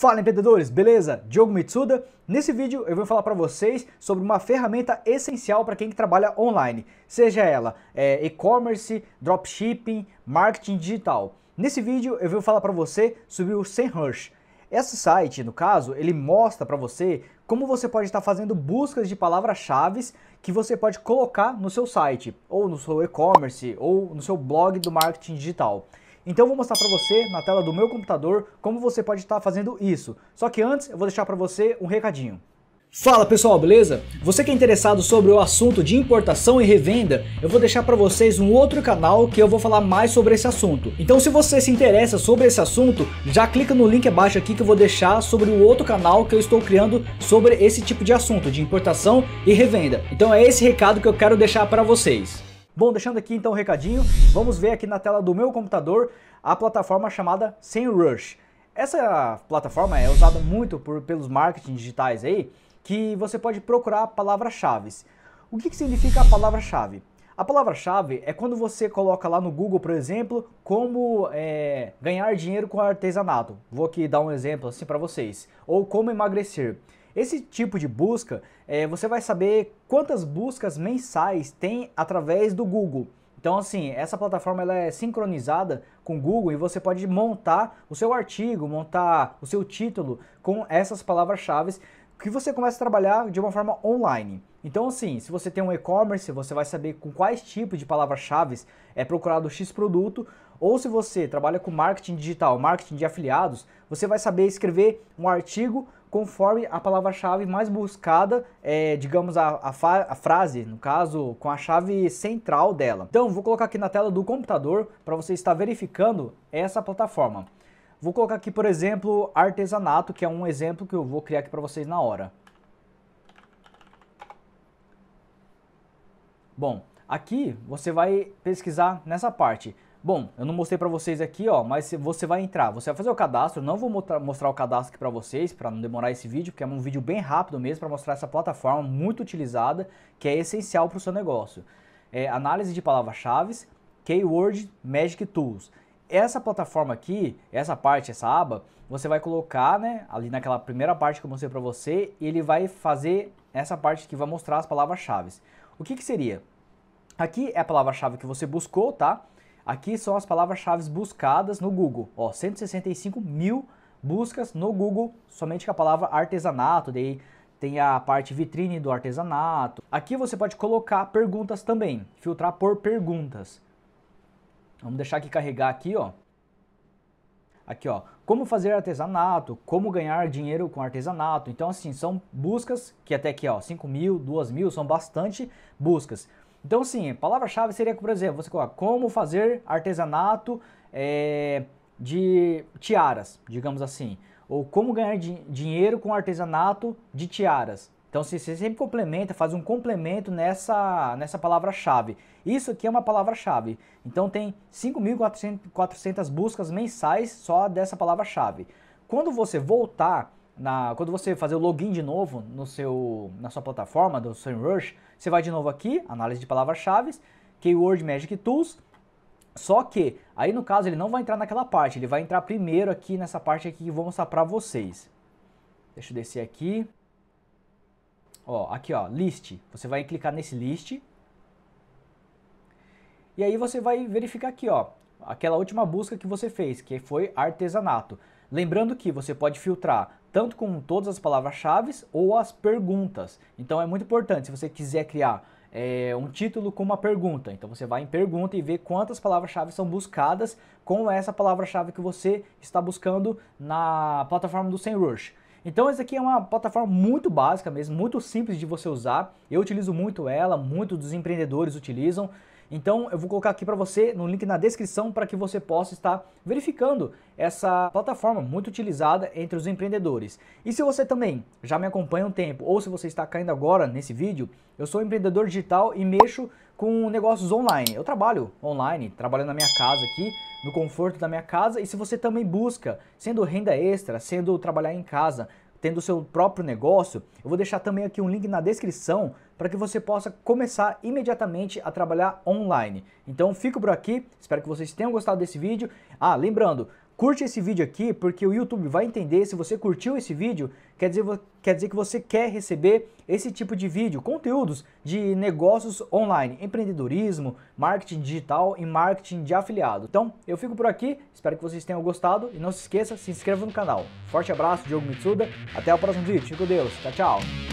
Fala empreendedores, beleza? Diogo Mitsuda. Nesse vídeo eu vou falar para vocês sobre uma ferramenta essencial para quem trabalha online, seja ela é, e-commerce, dropshipping, marketing digital. Nesse vídeo eu vou falar para você sobre o SEMrush. Esse site, no caso, ele mostra para você como você pode estar fazendo buscas de palavras-chave que você pode colocar no seu site, ou no seu e-commerce, ou no seu blog do marketing digital. Então eu vou mostrar para você na tela do meu computador como você pode estar fazendo isso. Só que antes eu vou deixar para você um recadinho. Fala pessoal, beleza? Você que é interessado sobre o assunto de importação e revenda, eu vou deixar para vocês um outro canal que eu vou falar mais sobre esse assunto. Então se você se interessa sobre esse assunto, já clica no link abaixo aqui que eu vou deixar sobre o outro canal que eu estou criando sobre esse tipo de assunto de importação e revenda. Então é esse recado que eu quero deixar para vocês. Bom, deixando aqui então o um recadinho, vamos ver aqui na tela do meu computador a plataforma chamada SEMrush. Essa plataforma é usada muito por, pelos marketing digitais aí, que você pode procurar palavras-chave. O que, que significa a palavra-chave? A palavra-chave é quando você coloca lá no Google, por exemplo, como é, ganhar dinheiro com artesanato. Vou aqui dar um exemplo assim para vocês. Ou como emagrecer. Esse tipo de busca, é, você vai saber quantas buscas mensais tem através do Google. Então, assim, essa plataforma ela é sincronizada com o Google e você pode montar o seu artigo, montar o seu título com essas palavras-chave que você começa a trabalhar de uma forma online. Então, assim, se você tem um e-commerce, você vai saber com quais tipos de palavras-chave é procurado X produto, ou se você trabalha com marketing digital, marketing de afiliados, você vai saber escrever um artigo conforme a palavra-chave mais buscada, é, digamos, a, a, a, frase, no caso, com a chave central dela. Então, vou colocar aqui na tela do computador para você estar verificando essa plataforma. Vou colocar aqui, por exemplo, artesanato, que é um exemplo que eu vou criar aqui para vocês na hora. Bom, aqui você vai pesquisar nessa parte. Bom, eu não mostrei para vocês aqui, ó, mas você vai entrar, você vai fazer o cadastro, não vou mostrar o cadastro aqui para vocês, para não demorar esse vídeo, porque é um vídeo bem rápido mesmo para mostrar essa plataforma muito utilizada, que é essencial para o seu negócio. É análise de palavras-chave, Keyword Magic Tools. Essa plataforma aqui, essa parte, essa aba, você vai colocar, né, ali naquela primeira parte que eu mostrei para você, e ele vai fazer essa parte que vai mostrar as palavras-chave. O que que seria? Aqui é a palavra-chave que você buscou, tá? Aqui são as palavras-chave buscadas no Google. Ó, 165 mil buscas no Google somente com a palavra artesanato. Daí tem a parte vitrine do artesanato. Aqui você pode colocar perguntas também, filtrar por perguntas. Vamos deixar aqui carregar aqui, ó. Aqui, ó, como fazer artesanato, como ganhar dinheiro com artesanato. Então, assim, são buscas que até aqui, ó, 5 mil, 2 mil, são bastante buscas. Então, sim, palavra-chave seria, por exemplo, você coloca como fazer artesanato é, de tiaras, digamos assim. Ou como ganhar di dinheiro com artesanato de tiaras. Então, você sempre complementa, faz um complemento nessa, nessa palavra-chave. Isso aqui é uma palavra-chave. Então, tem 5.400 buscas mensais só dessa palavra-chave. Quando você voltar na, quando você fazer o login de novo no seu, na sua plataforma do SEMrush, você vai de novo aqui, análise de palavras-chave, Keyword Magic Tools, só que aí no caso ele não vai entrar naquela parte, ele vai entrar primeiro aqui nessa parte aqui que eu vou mostrar para vocês. Deixa eu descer aqui. Ó, aqui ó, list. Você vai clicar nesse list. E aí você vai verificar aqui ó, aquela última busca que você fez, que foi artesanato. Lembrando que você pode filtrar tanto com todas as palavras-chave ou as perguntas. Então é muito importante, se você quiser criar é, um título com uma pergunta, então você vai em pergunta e vê quantas palavras-chave são buscadas com essa palavra-chave que você está buscando na plataforma do SEMrush. Então essa aqui é uma plataforma muito básica mesmo, muito simples de você usar. Eu utilizo muito ela, muitos dos empreendedores utilizam. Então eu vou colocar aqui para você no link na descrição para que você possa estar verificando essa plataforma muito utilizada entre os empreendedores. E se você também já me acompanha um tempo ou se você está caindo agora nesse vídeo, eu sou empreendedor digital e mexo com negócios online. Eu trabalho online, trabalhando na minha casa aqui, no conforto da minha casa e se você também busca, sendo renda extra, sendo trabalhar em casa, tendo o seu próprio negócio, eu vou deixar também aqui um link na descrição para que você possa começar imediatamente a trabalhar online. Então fico por aqui, espero que vocês tenham gostado desse vídeo. Ah, lembrando, Curte esse vídeo aqui porque o YouTube vai entender se você curtiu esse vídeo, quer dizer, quer dizer que você quer receber esse tipo de vídeo, conteúdos de negócios online, empreendedorismo, marketing digital e marketing de afiliado. Então, eu fico por aqui, espero que vocês tenham gostado e não se esqueça, se inscreva no canal. Forte abraço, Diogo Mitsuda, até o próximo vídeo, fique com Deus, tchau, tchau.